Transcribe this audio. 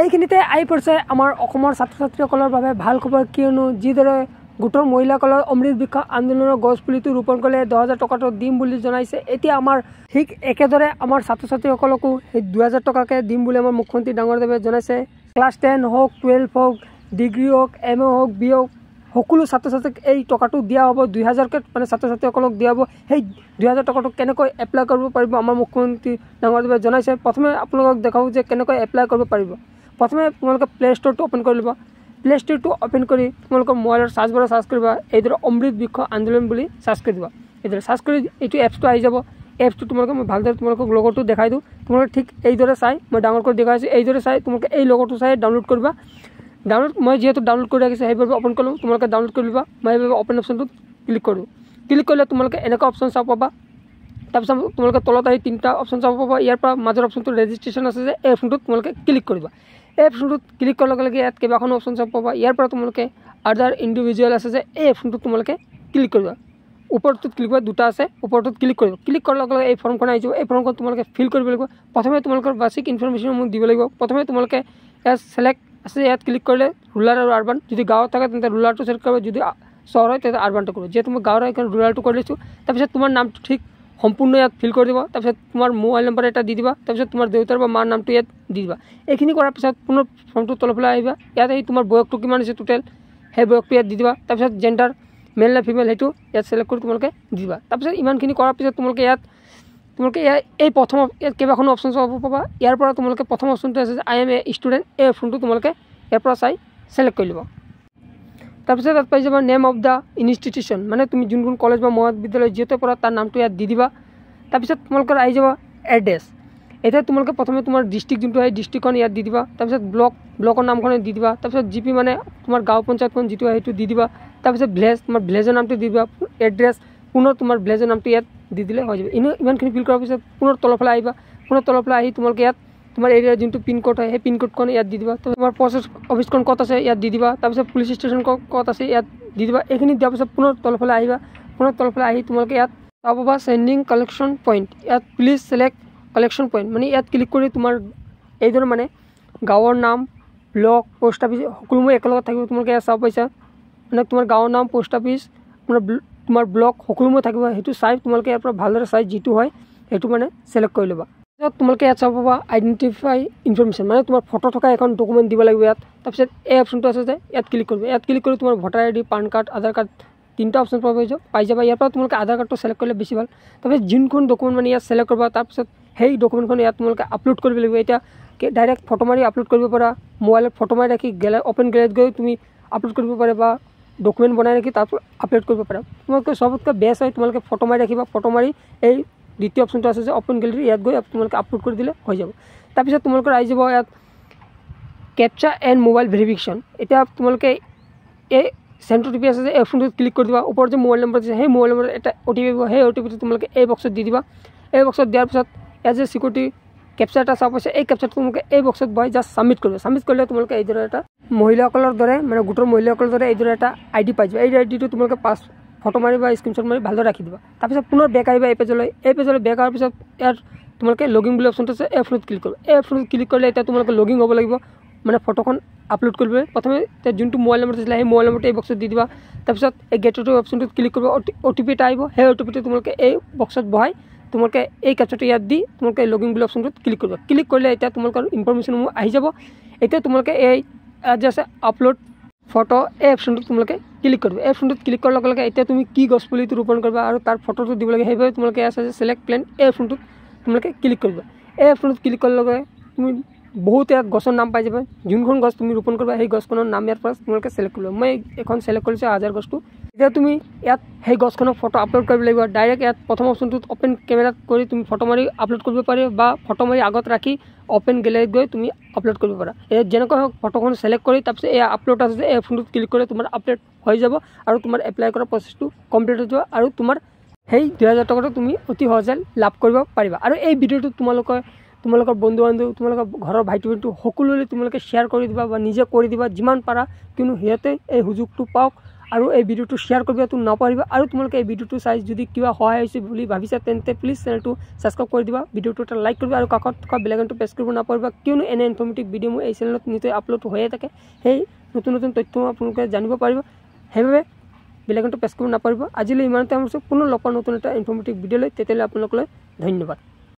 এইখিনিতে আহি পৰিছে আমাৰ অসমৰ ছাত্ৰ ছাত্ৰীসকলৰ বাবে ভাল খবৰ কিয়নো যিদৰে গোটৰ মহিলাসকলৰ অমৃত বৃক্ষ আন্দোলনৰ গছ পুলিটো ৰোপণ কৰিলে দহ হাজাৰ টকাটো দিম বুলি জনাইছে এতিয়া আমাৰ ঠিক একেদৰে আমাৰ ছাত্ৰ ছাত্ৰীসকলকো সেই দুহেজাৰ টকাকৈ দিম বুলি আমাৰ মুখ্যমন্ত্ৰী ডাঙৰদেৱে জনাইছে। ক্লাছ টেন হওক টুৱেলভ হওক ডিগ্ৰী হওক এম এ হওক বি হওক সকলো ছাত্ৰ ছাত্ৰীক এই টকাটো দিয়া হ'ব দুই হাজাৰকৈ মানে ছাত্ৰ ছাত্ৰীসকলক দিয়া হ'ব। সেই দুই হাজাৰ টকাটো কেনেকৈ এপ্লাই কৰিব পাৰিব আমাৰ মুখ্যমন্ত্ৰী ডাঙৰদেৱে জনাইছে। প্ৰথমে আপোনালোকক দেখাওঁ যে কেনেকৈ এপ্লাই কৰিব পাৰিব। প্ৰথমে তোমালোকে প্লে ষ্ট'ৰটো অ'পেন কৰি ল'ব। প্লে ষ্ট'ৰটো অ'পেন কৰি তোমালোকৰ মোবাইলৰ চাৰ্চ বাৰত চাৰ্চ কৰিবা এইদৰে অমৃত বৃক্ষ আন্দোলন বুলি চাৰ্চ কৰি দিবা। এইদৰে চাৰ্চ কৰি এইটো এপছটো আহি যাব। এপছটো তোমালোকে মই ভালদৰে তোমালোকক লগৰটো দেখাই দিওঁ। তোমালোকে ঠিক এইদৰে চাই মই ডাঙৰ কৰি দেখাইছোঁ এইদৰে চাই তোমালোকে এই লগৰটো চাই ডাউনলোড কৰিবা। ডাউনলোড মই যিহেতু ডাউনলোড কৰি ৰাখিছোঁ সেইবাবে অ'পেন কৰিলোঁ। তোমালোকে ডাউনলোড কৰি ল'বা মই সেইবাবে অ'পেন অপশ্যনটোত ক্লিক কৰোঁ। ক্লিক কৰিলে তোমালোকে এনেকুৱা অপশ্যন চাব পাবা। তাৰপিছত তোমালোকে তলত আহি তিনিটা অপশ্যন চাব পাবা। ইয়াৰ পৰা মাজৰ অপশ্যনটো ৰেজিষ্ট্ৰেশ্যন আছে যে এই অপশ্যনটোত তোমালোকে ক্লিক কৰিবা। এই অপশ্যনটোত ক্লিক কৰাৰ লগে লগে ইয়াত কেইবাখনো অপশ্যন চাব পাবা। ইয়াৰ পৰা তোমালোকে আদাৰ ইণ্ডিভিজুৱেল আছে যে এই অপশ্যনটোত তোমালোকে ক্লিক কৰিবা। ওপৰটোত ক্লিক কৰা দুটা আছে ওপৰটোত ক্লিক কৰিব। ক্লিক কৰাৰ লগে লগে এই ফৰ্মখন আহি যাব এই ফৰ্মখন তোমালোকে ফিল কৰিব লাগিব। প্ৰথমে তোমালোকৰ বেচিক ইনফৰমেশ্যন মোক দিব লাগিব। প্ৰথমে তোমালোকে ইয়াত ছেলেক্ট আছে ইয়াত ক্লিক কৰিলে ৰুলাৰ আৰু আৰবান যদি গাঁৱত থাকে তেন্তে ৰুলাৰটো ছেলেক্ট কৰিব। যদি চহৰ হয় তেতিয়া আৰবানটো কৰিব। যিহেতু মই গাঁৱৰ সেইকাৰণে ৰুলাৰটো কৰি লৈছোঁ। তাৰপিছত তোমাৰ নামটো ঠিক সম্পূৰ্ণ ইয়াত ফিল কৰি দিব তাৰপিছত তোমাৰ মোবাইল নম্বৰ এটা দি দিবা তাৰপিছত তোমাৰ দেউতাৰ বা মাৰ নামটো ইয়াত দি দিবা। এইখিনি কৰাৰ পিছত পুনৰ ফৰ্মটো তলফালে আহিবা ইয়াত আহি তোমাৰ বয়সটো কিমান হৈছে টোটেল সেই বয়সটো ইয়াত দি দিবা তাৰপিছত জেণ্ডাৰ মেল নে ফিমেল সেইটো ইয়াত ছিলেক্ট কৰি তোমালোকে দিবা। তাৰপিছত ইমানখিনি কৰাৰ পিছত তোমালোকে ইয়াত তোমালোকে এই প্ৰথম ইয়াত কেইবাখনো অপশ্যন চাব পাবা। ইয়াৰ পৰা তোমালোকে প্ৰথম অপশ্যনটো আছে যে আই এম এ ষ্টুডেণ্ট এই অপশ্যনটো তোমালোকে ইয়াৰ পৰা চাই ছিলেক্ট কৰি ল'বা। তাৰপিছত তাত পাই যাবা নেম অফ দ্য ইনষ্টিটিউশ্যন মানে তুমি যোনখন কলেজ বা মহাবিদ্যালয় যিহেতু পৰা তাৰ নামটো ইয়াত দি দিবা। তাৰপিছত তোমালোকৰ আহি যাব এড্ৰেছ এতিয়া তোমালোকে প্ৰথমে তোমাৰ ডিষ্ট্ৰিক্ট যোনটো হয় ডিষ্ট্ৰিক্টখন ইয়াত দি দিবা। তাৰপিছত ব্লক ব্লকৰ নামখন দি দিবা। তাৰপিছত জি পি মানে তোমাৰ গাঁও পঞ্চায়তখন যিটো হয় সেইটো দি দিবা। তাৰপিছত ভিলেজ তোমাৰ ভিলেজৰ নামটো দি দিবা। এড্ৰেছ পুনৰ তোমাৰ ভিলেজৰ নামটো ইয়াত দি দিলে হৈ যাব। এনেও ইমানখিনি ফিল কৰাৰ পিছত পুনৰ তলফালে আহিবা। পুনৰ তলফালে আহি তোমালোকে ইয়াত তোমাৰ এৰিয়াৰ যোনটো পিনক'ড হয় সেই পিনক'ডখন ইয়াত দি দিবা? তোমাৰ পষ্ট অফিচখন ক'ত আছে ইয়াত দি দিবা? তাৰপিছত পুলিচ ষ্টেচন ক'ত আছে ইয়াত দি দিবা? এইখিনি দিয়াৰ পিছত পুনৰ তলফালে আহিবা। পুনৰ তলফালে আহি তোমালোকে ইয়াত চাব পাবা চেণ্ডিং কালেকশ্যন পইণ্ট ইয়াত প্লিজ ছিলেক্ট কালেকশ্যন পইণ্ট মানে ইয়াত ক্লিক কৰি তোমাৰ এইদৰে মানে গাঁৱৰ নাম ব্লক পোষ্ট অফিচ সকলোবোৰ একেলগত থাকিব তোমালোকে ইয়াত চাব পাৰিছা মানে তোমাৰ গাঁৱৰ নাম পোষ্ট অফিচ তোমাৰ তোমাৰ ব্লক সকলোবোৰ থাকিব। সেইটো চাই তোমালোকে ইয়াৰ পৰা ভালদৰে চাই যিটো হয় সেইটো মানে ছিলেক্ট কৰি ল'বা। তাৰপিছত তোমালোকে ইয়াত চাব পাবা আইডেণ্টিফাই ইনফৰমেশ্যন মানে তোমাৰ ফটো থকা এখন ডকুমেণ্ট দিব লাগিব ইয়াত। তাৰপিছত এই অপশ্যনটো আছে যে ইয়াত ক্লিক কৰিবা। ইয়াত ক্লিক কৰি তোমাৰ voter I D PAN card Aadhaar card তিনিটা অপশ্যন পাব পাই যাবা। ইয়াৰ পৰা তোমালোকে আধাৰ কাৰ্ডটো ছিলেক্ট কৰিলে বেছি ভাল। তাৰপিছত যোনখন ডকুমেণ্ট মানে ইয়াত ছিলেক্ট কৰিবা তাৰপিছত সেই ডকুমেণ্টখন ইয়াত তোমালোকে আপলোড কৰিব লাগিব। এতিয়া ডাইৰেক্ট ফটো মাৰি আপলোড কৰিব পাৰা মোবাইলত ফটো মাৰি ৰাখি গেলে অ'পেন গেলেৰিত গৈ তুমি আপলোড কৰিব পাৰে বা ডকুমেণ্ট বনাই ৰাখি তাত আপলোড কৰিব পাৰা। তোমালোকে চবতকৈ বেষ্ট হয় তোমালোকে ফটো মাৰি ৰাখিবা। ফটো মাৰি এই দ্বিতীয় অপশ্যনটো আছে যে অ'পেন গেলেৰী ইয়াত গৈ তোমালোকে আপলোড কৰি দিলে হৈ যাব। তাৰপিছত তোমালোকৰ আহি যাব ইয়াত কেপচাৰ এণ্ড মোবাইল ভেৰিফিকেশ্যন এতিয়া তোমালোকে এই চেণ্টাৰ টিপি আছে যে এই অপশ্যনটোত ক্লিক কৰি দিবা। ওপৰত যে মোবাইল নম্বৰ আছে সেই মোবাইল নম্বৰত এটা অ' টি পি আহিব সেই অ' টি পিটো তোমালোকে এই বক্সত দি দিবা। এই বক্সত দিয়াৰ পিছত ইয়াত যে চিকিউৰিটি কেপচাৰ এটা চাব পাইছে এই কেপচাৰটো তোমালোকে এই বক্সত বহাই জাষ্ট ছাবমিট কৰিব ছাবমিট কৰিলে তোমালোকে এইদৰে এটা মহিলাসকলৰ দৰে মানে গোটৰ মহিলাসকলৰ দৰে এইদৰে এটা আই ডি পাই যাবা। এই আই ডিটো তোমালোকে পাছ ফটো মাৰি বা স্ক্ৰীণশ্বট মাৰি ভালদৰে ৰাখি দিবা। তাৰপিছত পুনৰ বেক আহিবা এই পেজলৈ এই পেজলৈ বেক অহাৰ পিছত ইয়াত তোমালোকে লগিং বুলি অপশ্যনটো আছে এই অপশ্যনত ক্লিক কৰিব। এই অপশ্যনত ক্লিক কৰিলে এতিয়া তোমালোকে লগিং হ'ব লাগিব। মানে ফটোখন আপলোড কৰিবলৈ প্ৰথমে এতিয়া যোনটো মোবাইল নম্বৰ আছিলে সেই মোবাইল নম্বৰটো এই বক্সত দি দিবা। তাৰপিছত এই গেটটো অপশ্যনটোত ক্লিক কৰিব। অ' টি পি এটা আহিব। সেই অ' টি পিটো তোমালোকে এই বক্সত বহাই তোমালোকে এই কেপচাৰটো ইয়াত দি তোমালোকে লগিং বুলি অপশ্যনটোত ক্লিক কৰিবা। ক্লিক কৰিলে এতিয়া তোমালোকৰ ইনফৰমেশ্যনসমূহ আহি যাব। এতিয়া তোমালোকে এই ইয়াত যে আছে আপলোড ফটো এই অপশ্যনটোত তোমালোকে ক্লিক কৰিবা। এই অপশ্যনটোত ক্লিক কৰাৰ লগে লগে এতিয়া তুমি কি গছ পুলিটো ৰোপণ কৰিবা আৰু তাৰ ফটোটো দিব লাগে সেইবাবে তোমালোকে আছে যে ছিলেক্ট প্লেন এই অপশ্যনটোত তোমালোকে ক্লিক কৰিবা। এই অপশ্যনটোত ক্লিক কৰাৰ লগে তুমি বহুত ইয়াত গছৰ নাম পাই যাবা। যোনখন গছ তুমি ৰোপণ কৰিবা সেই গছখনৰ নাম ইয়াৰ পৰা তোমালোকে ছিলেক্ট কৰিবা। মই এখন ছিলেক্ট কৰিছোঁ হাজাৰ গছটো। এতিয়া তুমি ইয়াত সেই গছখনৰ ফটো আপলোড কৰিব লাগিব। ডাইৰেক্ট ইয়াত প্ৰথম অপশ্যনটোত অ'পেন কেমেৰাত কৰি তুমি ফটো মাৰি আপলোড কৰিব পাৰিবা বা ফটো মাৰি আগত ৰাখি অ'পেন গেলেৰীত গৈ তুমি আপলোড কৰিব পাৰা। এই যেনেকৈ হওক ফটোখন ছিলেক্ট কৰি তাৰপিছত এই আপলোড আছে যে এই অপশ্যনটোত ক্লিক কৰি তোমাৰ আপলোড হৈ যাব আৰু তোমাৰ এপ্লাই কৰা প্ৰচেছটো কমপ্লিট হৈ যাব আৰু তোমাৰ সেই দুহেজাৰ টকাটো তুমি অতি সহজে লাভ কৰিব পাৰিবা। আৰু এই ভিডিঅ'টো তোমালোকে তোমালোকৰ বন্ধু বান্ধৱ তোমালোকৰ ঘৰৰ ভাইটি ভণ্টি সকলোলৈ তোমালোকে শ্বেয়াৰ কৰি দিবা বা নিজে কৰি দিবা যিমান পাৰা কিয়নো সিহঁতে এই সুযোগটো পাওক। আৰু এই ভিডিঅ'টো শ্বেয়াৰ কৰিবতো নাপাহৰিবা আৰু তোমালোকে এই ভিডিঅ'টো চাই যদি কিবা সহায় হৈছে বুলি ভাবিছা তেন্তে প্লিজ চেনেলটো ছাবস্ক্ৰাইব কৰি দিবা। ভিডিঅ'টো এটা লাইক কৰিবা আৰু কাষত থকা বেলেগনটো প্ৰেছ কৰিব নাপাহৰিবা কিয়নো এনে ইনফৰ্মেটিভ ভিডিঅ' মোৰ এই চেনেলত নিশ্চয় আপলোড হৈয়ে থাকে। সেই নতুন নতুন তথ্য আপোনালোকে জানিব পাৰিব। সেইবাবে বেলেগনটো প্ৰেছ কৰিব নাপাহৰিব আজিলৈ ইমানতে আমাৰ পুনৰ লগ পাওঁ নতুন এটা ইনফৰ্মেটিভ ভিডিঅ' লৈ। তেতিয়াহ'লে আপোনালোকলৈ ধন্যবাদ।